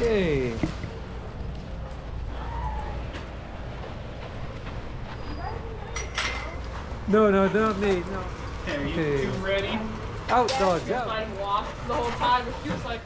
Okay. No, no, not me. No. Okay, are you Okay. two ready? Out, dogs, She out. like walk the whole time, she was like,